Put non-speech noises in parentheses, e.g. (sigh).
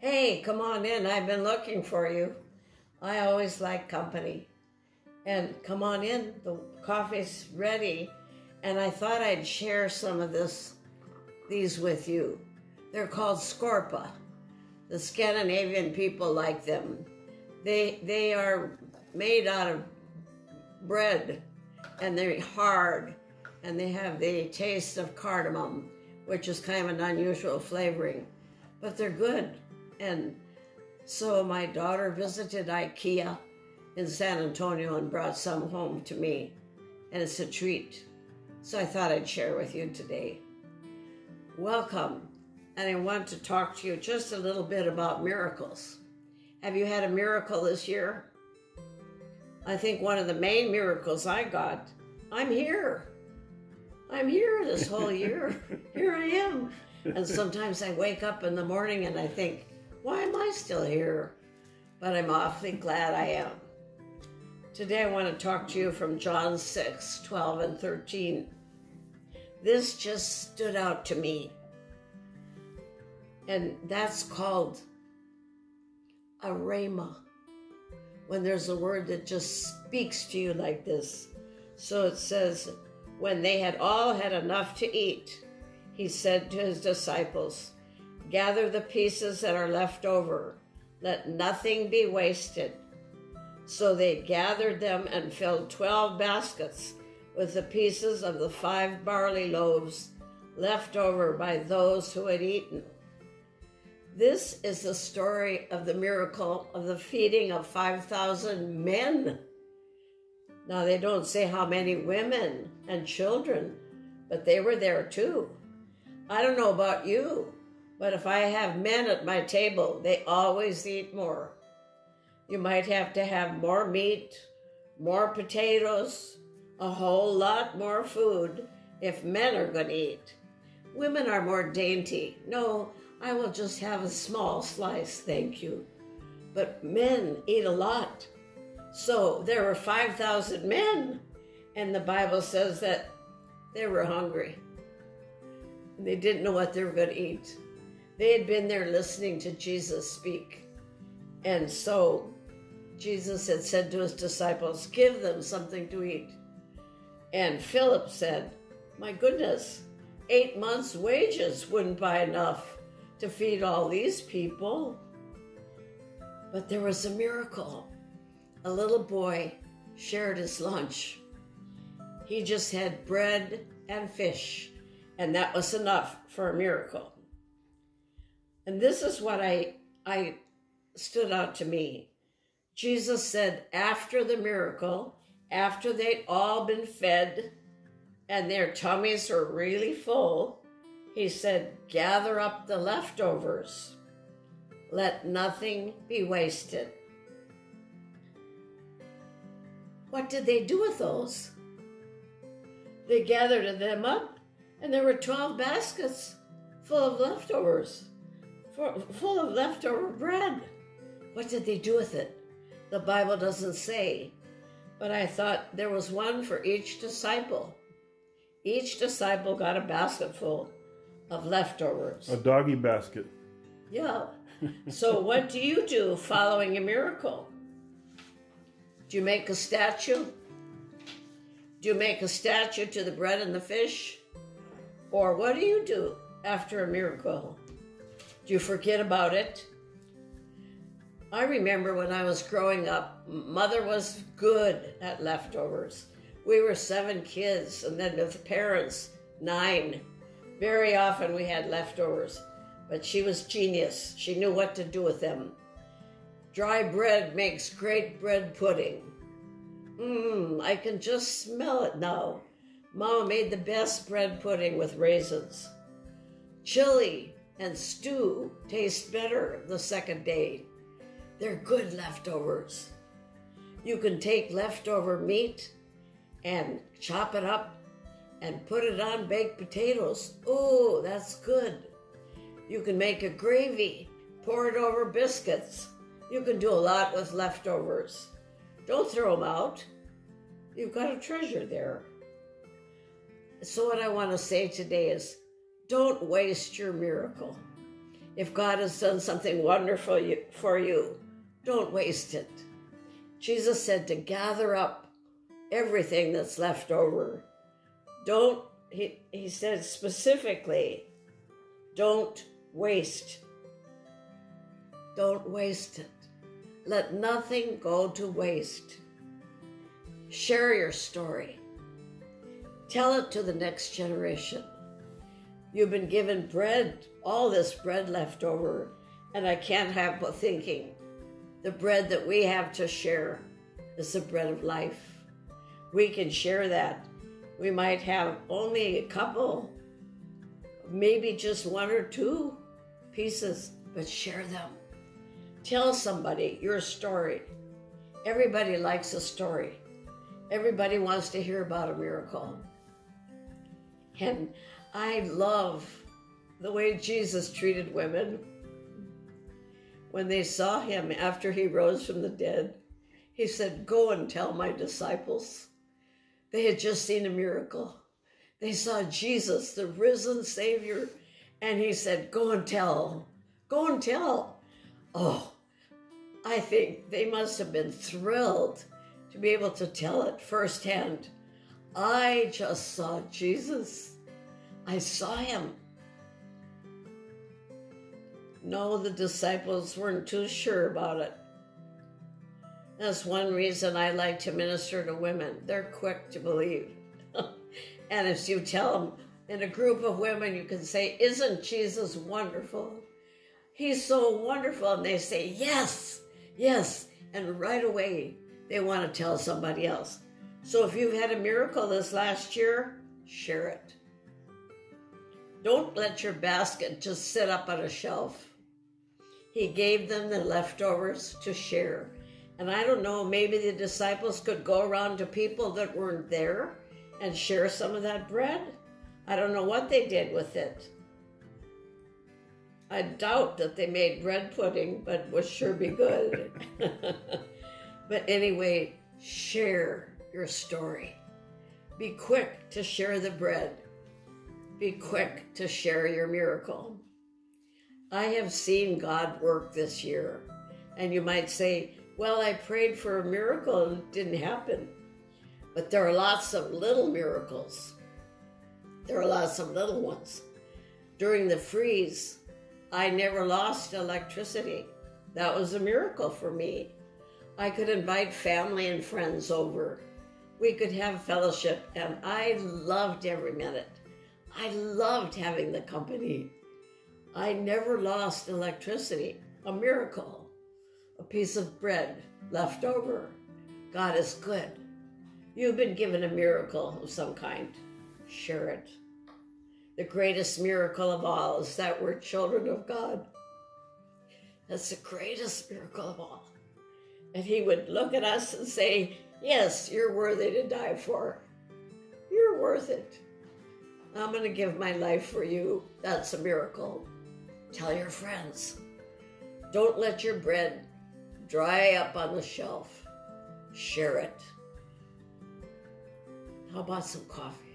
Hey, come on in. I've been looking for you. I always like company. And come on in. The coffee's ready. And I thought I'd share some of this these with you. They're called Skorpa. The Scandinavian people like them. They they are made out of bread and they're hard and they have the taste of cardamom, which is kind of an unusual flavoring, but they're good. And so my daughter visited IKEA in San Antonio and brought some home to me, and it's a treat. So I thought I'd share with you today. Welcome, and I want to talk to you just a little bit about miracles. Have you had a miracle this year? I think one of the main miracles I got, I'm here. I'm here this whole year. (laughs) here I am. And sometimes I wake up in the morning and I think, why am I still here? But I'm awfully glad I am. Today I want to talk to you from John 6 12 and 13. This just stood out to me. And that's called a rhema. When there's a word that just speaks to you like this. So it says, when they had all had enough to eat, he said to his disciples, Gather the pieces that are left over, let nothing be wasted. So they gathered them and filled twelve baskets with the pieces of the five barley loaves left over by those who had eaten. This is the story of the miracle of the feeding of 5,000 men. Now, they don't say how many women and children, but they were there too. I don't know about you, but if I have men at my table, they always eat more. You might have to have more meat, more potatoes, a whole lot more food if men are going to eat. Women are more dainty. No, I will just have a small slice, thank you. But men eat a lot. So there were 5,000 men, and the Bible says that they were hungry. They didn't know what they were going to eat. They had been there listening to Jesus speak. And so Jesus had said to his disciples, Give them something to eat. And Philip said, My goodness, eight months' wages wouldn't buy enough to feed all these people. But there was a miracle a little boy shared his lunch. He just had bread and fish, and that was enough for a miracle. And this is what I, I stood out to me. Jesus said, after the miracle, after they'd all been fed and their tummies were really full, he said, Gather up the leftovers. Let nothing be wasted. What did they do with those? They gathered them up, and there were 12 baskets full of leftovers, full of leftover bread. What did they do with it? The Bible doesn't say, but I thought there was one for each disciple. Each disciple got a basket full of leftovers. A doggy basket. Yeah. So, what do you do following a miracle? Do you make a statue? Do you make a statue to the bread and the fish? Or what do you do after a miracle? Do you forget about it? I remember when I was growing up, mother was good at leftovers. We were seven kids, and then with parents, nine. Very often we had leftovers, but she was genius. She knew what to do with them. Dry bread makes great bread pudding. Mmm, I can just smell it now. Mama made the best bread pudding with raisins. Chili and stew taste better the second day. They're good leftovers. You can take leftover meat and chop it up and put it on baked potatoes. Oh, that's good. You can make a gravy, pour it over biscuits. You can do a lot with leftovers. Don't throw them out. You've got a treasure there. So, what I want to say today is don't waste your miracle. If God has done something wonderful for you, don't waste it. Jesus said to gather up everything that's left over. Don't, he, he said specifically, don't waste. Don't waste it. Let nothing go to waste. Share your story. Tell it to the next generation. You've been given bread, all this bread left over, and I can't help but thinking the bread that we have to share is the bread of life. We can share that. We might have only a couple, maybe just one or two pieces, but share them. Tell somebody your story. Everybody likes a story. Everybody wants to hear about a miracle. And I love the way Jesus treated women. When they saw him after he rose from the dead, he said, Go and tell my disciples. They had just seen a miracle. They saw Jesus, the risen Savior, and he said, Go and tell. Go and tell. Oh, I think they must have been thrilled to be able to tell it firsthand. I just saw Jesus. I saw him. No, the disciples weren't too sure about it. That's one reason I like to minister to women. They're quick to believe. (laughs) and if you tell them in a group of women, you can say, Isn't Jesus wonderful? He's so wonderful. And they say, Yes, yes. And right away, they want to tell somebody else. So if you've had a miracle this last year, share it. Don't let your basket just sit up on a shelf. He gave them the leftovers to share. And I don't know, maybe the disciples could go around to people that weren't there and share some of that bread. I don't know what they did with it. I doubt that they made bread pudding, but would sure be good. (laughs) but anyway, share your story. Be quick to share the bread. Be quick to share your miracle. I have seen God work this year. And you might say, well, I prayed for a miracle and it didn't happen. But there are lots of little miracles. There are lots of little ones. During the freeze, I never lost electricity. That was a miracle for me. I could invite family and friends over. We could have fellowship, and I loved every minute. I loved having the company. I never lost electricity. A miracle. A piece of bread left over. God is good. You've been given a miracle of some kind. Share it. The greatest miracle of all is that we're children of God. That's the greatest miracle of all. And He would look at us and say, Yes, you're worthy to die for. You're worth it. I'm going to give my life for you. That's a miracle. Tell your friends. Don't let your bread dry up on the shelf. Share it. How about some coffee?